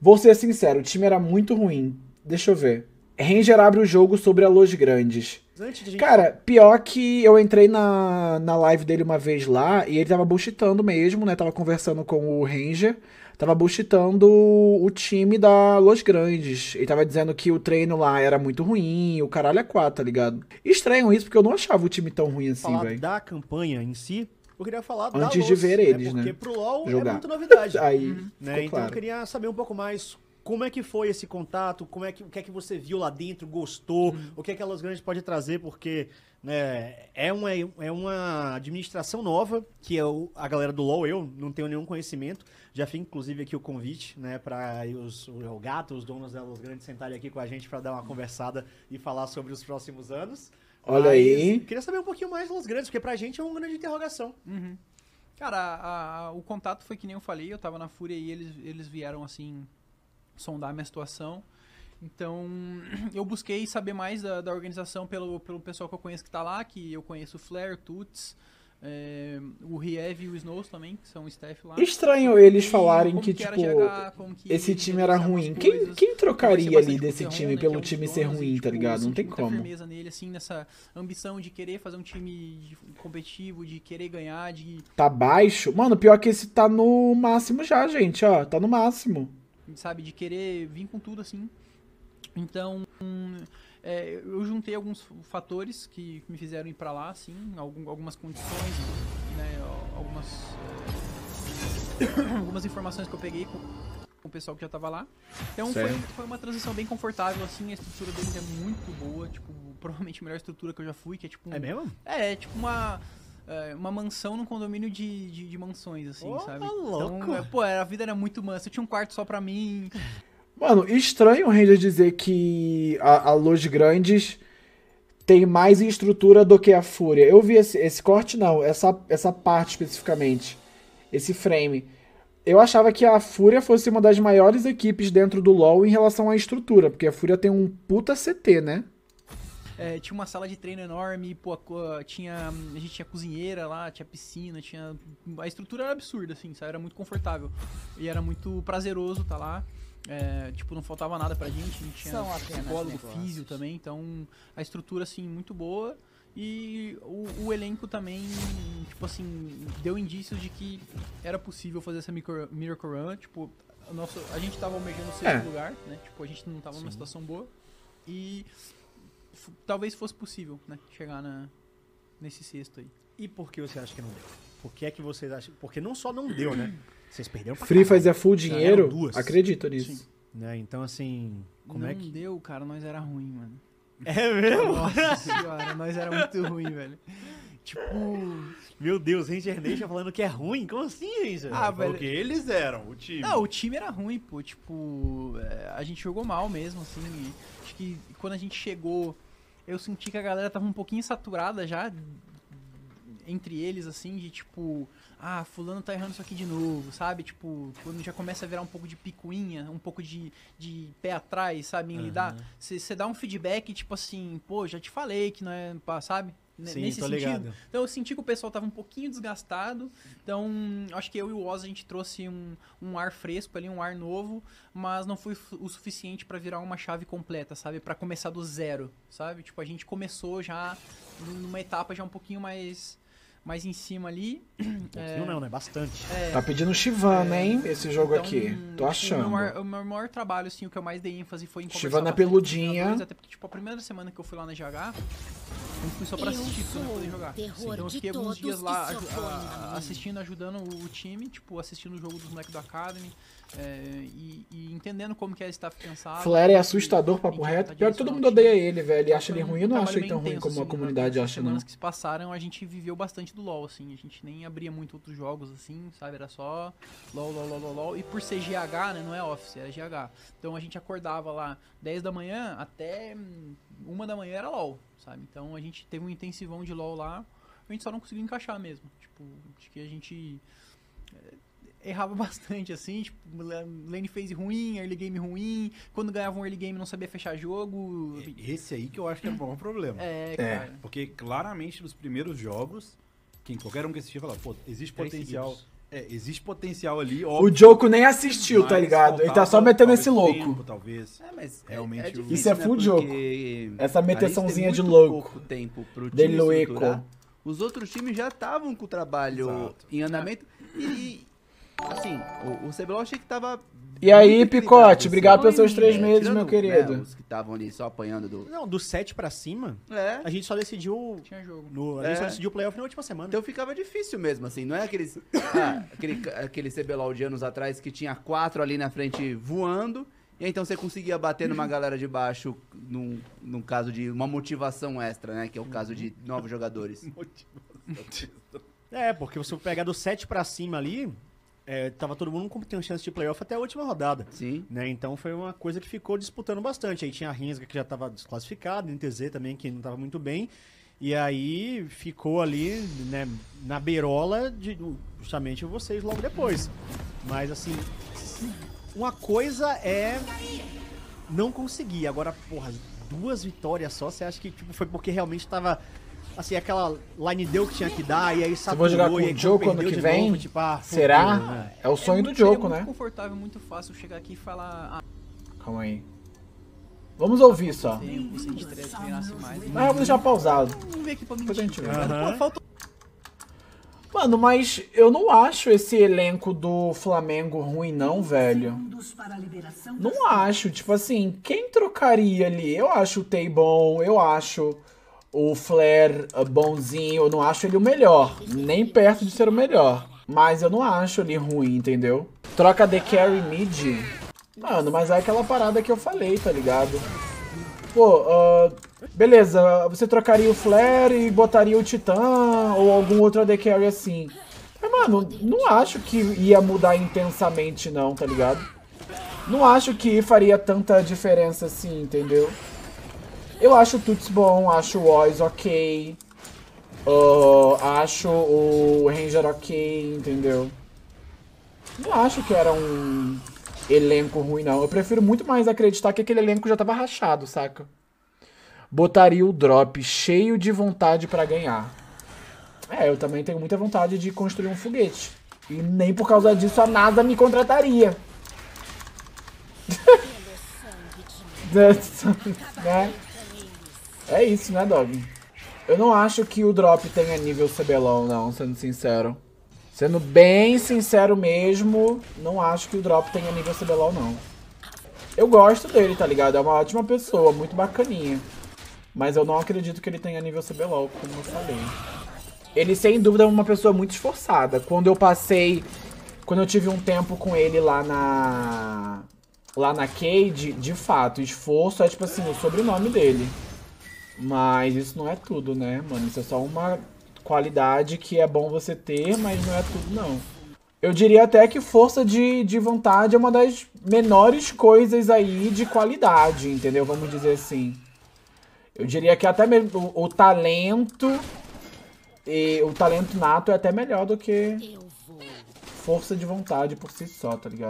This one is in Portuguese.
Vou ser sincero, o time era muito ruim. Deixa eu ver. Ranger abre o jogo sobre a Los Grandes. Gente... Cara, pior que eu entrei na, na live dele uma vez lá e ele tava bullshitando mesmo, né? Tava conversando com o Ranger. Tava bullshitando o time da Los Grandes. Ele tava dizendo que o treino lá era muito ruim, o caralho é quatro, tá ligado? Estranho isso, porque eu não achava o time tão ruim assim, velho. da campanha em si, eu queria falar da Antes de Los, ver eles, né? Porque pro LoL Jogar. é muita novidade. Aí, né? ficou Então claro. eu queria saber um pouco mais como é que foi esse contato, como é que, o que é que você viu lá dentro, gostou, Uhum. o que é que a Los Grandes pode trazer, porque né, é, uma, é uma administração nova, que é o- a galera do LoL, eu não tenho nenhum conhecimento, já fiz inclusive aqui o convite, né, para os, o Gato, os donos da Los Grandes sentarem aqui com a gente para dar uma conversada e falar sobre os próximos anos. Olha aí. Queria saber um pouquinho mais de Los Grandes, porque pra gente é uma grande interrogação. Uhum. Cara, a- a- o contato foi que nem eu falei, eu tava na Fúria e eles, eles vieram assim sondar a minha situação. Então, eu busquei saber mais da, da organização pelo, pelo pessoal que eu conheço que tá lá, que eu conheço o Flair, Tuts, é, o Riev e o Snows também, que são o staff lá. Estranho eles falarem que, era tipo, GH, que esse time era ruim. Quem, quem trocaria ali desse time né, que pelo é um time ser e, ruim, tá tipo, ligado? Não eu tem como. firmeza nele, assim, nessa ambição de querer fazer um time competitivo, de querer ganhar, de Tá baixo? Mano, pior que esse tá no máximo já, gente, ó. Tá no máximo. sabe, de querer vir com tudo assim. Então, hum, é, eu juntei alguns fatores que me fizeram ir pra lá, assim, algum- algumas condições, né, algumas, algumas informações que eu peguei com, com o pessoal que já tava lá. Então foi, foi uma transição bem confortável, assim, a estrutura deles é muito boa, tipo, provavelmente a melhor estrutura que eu já fui, que é tipo um, É mesmo? é, é tipo uma. é, Uma mansão num condomínio de, de, de mansões, assim, Ô, sabe? louco! Então, é, pô, a vida era muito mansa. Eu tinha um quarto só pra mim. Mano, estranho o Ranger dizer que a, a Grandes tem mais estrutura do que a Fúria. Eu vi esse, esse corte, não, essa, essa parte especificamente. Esse frame. Eu achava que a Fúria fosse uma das maiores equipes dentro do LoL em relação à estrutura, porque a Fúria tem um puta CT, né? É, tinha uma sala de treino enorme, pô, tinha, a gente tinha cozinheira lá, tinha piscina, tinha. A estrutura era absurda, assim, sabe? Era muito confortável. E era muito prazeroso tá lá. É, tipo, não faltava nada pra gente, a gente tinha São psicólogo, físio também, então a estrutura, assim, muito boa. E o, o elenco também, tipo assim, deu indícios de que era possível fazer essa micro- Miracle Run, tipo, o nosso, a gente tava almejando o sexto É. lugar, né? Tipo, a gente não tava numa situação boa. E talvez fosse possível, né? Chegar na, nesse sexto aí. E por que você acha que não deu? Por que é que vocês acham? Porque não só não deu, né? Vocês perderam pra Free caralho, fazia full dinheiro, duas. acredito nisso. né? Então, assim, como não é que... deu, cara, nós era ruim, mano. É mesmo? Nossa senhora, nós era muito ruim, velho. Tipo, Meu Deus, Ranger Nation falando que é ruim? Como assim, Ranger? Ah, velho. o que eles eram, o time. Não, o time era ruim, pô. Tipo, é, a gente jogou mal mesmo, assim. acho que quando a gente chegou, eu senti que a galera tava um pouquinho saturada já entre eles, assim, de tipo, ah, fulano tá errando isso aqui de novo, sabe? Tipo, quando já começa a virar um pouco de picuinha, um pouco de, de pé atrás, sabe? Em lidar. Você dá um feedback, tipo assim, pô, já te falei que não é, sabe? Sim, Nesse sentido. ligado. Então eu senti que o pessoal tava um pouquinho desgastado. Então, acho que eu e o Oz a gente trouxe um, um ar fresco ali, um ar novo, mas não foi o suficiente pra virar uma chave completa, sabe? Pra começar do zero, sabe? Tipo, a gente começou já numa etapa já um pouquinho mais mais em cima ali. Um pouquinho não, né? Bastante. É, Tá pedindo Shivana, hein? Esse jogo então, aqui. Tô tipo, achando. O meu, maior, o meu maior trabalho, assim, o que eu mais dei ênfase foi em Shivana os peludinha. Até porque, tipo, a primeira semana que eu fui lá na GH, eu fui só pra Eu assistir, pra não sou poder jogar. terror Então eu fiquei alguns dias lá a- assistindo, ajudando o time, tipo, assistindo o jogo dos moleques do Academy é, e entendendo como que é staff pensado. Flare é assustador, papo reto. tentar Pior que todo mundo odeia ele, velho. E acha ele ruim. Eu não achei bem tão ruim como a assim, comunidade nas acha, não. semanas que se passaram, a gente viveu bastante do LoL, assim. A gente nem abria muito outros jogos, assim, sabe? Era só LoL, LoL, LoL, LoL. E por ser GH, né? Não é Office, era GH. Então a gente acordava lá 10 da manhã até hum, 1 da manhã era LoL, sabe? Então a gente teve um intensivão de LoL lá. A gente só não conseguiu encaixar mesmo. Tipo, acho que a gente errava bastante, assim, tipo, la- lane phase ruim, early game ruim, quando ganhava um early game não sabia fechar jogo. Esse aí que eu acho que é o maior problema. É, É. cara. Porque claramente nos primeiros jogos, quem qualquer um que assistia falava, pô, existe Três potencial. seguidos. É, existe potencial ali, O óbvio. Joko nem assistiu, tá ligado? Ele tá só metendo esse louco. tempo, talvez. É, mas é- Realmente é o- difícil, Isso é né? full jogo. Porque Essa meteçãozinha de louco. pouco tempo pro time. Os outros times já estavam com o trabalho Exato. em andamento e, assim, o, o CBLOL achei que tava E aí, Picote, obrigado pelos seus três É, meses, tirando, meu querido. né, os que estavam ali só apanhando do... Não, do 7 pra cima, É, a gente só decidiu. Tinha jogo. No, a É. gente só decidiu o playoff na última semana. então ficava difícil mesmo, assim, não é aqueles, ah, aquele, aquele CBLOL de anos atrás que tinha quatro ali na frente voando, e aí então você conseguia bater numa galera de baixo num, num caso de uma motivação extra, né, que é o caso de novos jogadores. É, porque eu pegar do 7 pra cima ali, é, tava todo mundo com tinha chance de playoff até a última rodada. Sim. Né? Então foi uma coisa que ficou disputando bastante. Aí tinha a Rinsga que já estava desclassificado, NTZ também que não estava muito bem. E aí ficou ali né, na beirola de justamente vocês logo depois. Mas assim, uma coisa é não conseguir. Agora, porra, duas vitórias só, você acha que tipo, foi porque realmente estava assim, aquela line deu que tinha que dar, e aí Você saturou, vai jogar com o Joko ano que de vem? novo, tipo, ah, Será? né? É o sonho do muito- seria Joko, muito né? confortável, muito fácil chegar aqui e falar, ah, Calma aí. Vamos ouvir só. tempo, se a gente tre- treinasse mais. Mas eu vou deixar pausado. Não veio aqui pra mentir. gente vê. Falta Mano, mas eu não acho esse elenco do Flamengo ruim, não, velho. Não acho. Tipo assim, quem trocaria ali? Eu acho o Tei bom, eu acho o Flair uh, bonzinho, eu não acho ele o melhor. Nem perto de ser o melhor. Mas eu não acho ele ruim, entendeu? Troca The Carry Mid. Mano, mas é aquela parada que eu falei, tá ligado? Pô, ah, beleza, você trocaria o Flare e botaria o Titã ou algum outro AD Carry assim. Mas, mano, não acho que ia mudar intensamente, não, tá ligado? Não acho que faria tanta diferença assim, entendeu? Eu acho o Tuts bom, acho o Oz ok. ah, acho o Ranger ok, entendeu? Não acho que era um elenco ruim, não. Eu prefiro muito mais acreditar que aquele elenco já tava rachado, saca? Botaria o drop cheio de vontade pra ganhar. É, eu também tenho muita vontade de construir um foguete. E nem por causa disso a NASA me contrataria. né? É isso, né, Dog? Eu não acho que o drop tenha nível CBLOL, não, sendo sincero. Sendo bem sincero mesmo, não acho que o Drop tenha nível CBLOL, não. Eu gosto dele, tá ligado? É uma ótima pessoa, muito bacaninha. Mas eu não acredito que ele tenha nível CBLOL, como eu falei. Ele, sem dúvida, é uma pessoa muito esforçada. Quando eu passei... Quando eu tive um tempo com ele lá na... Lá na Cade, de fato, esforço é, tipo assim, o sobrenome dele. Mas isso não é tudo, né, mano? Isso é só uma qualidade que é bom você ter, mas não é tudo, não. Eu diria até que força de, de vontade é uma das menores coisas aí de qualidade, entendeu? Vamos dizer assim. Eu diria que até mesmo o, o talento. E o talento nato é até melhor do que força de vontade por si só, tá ligado?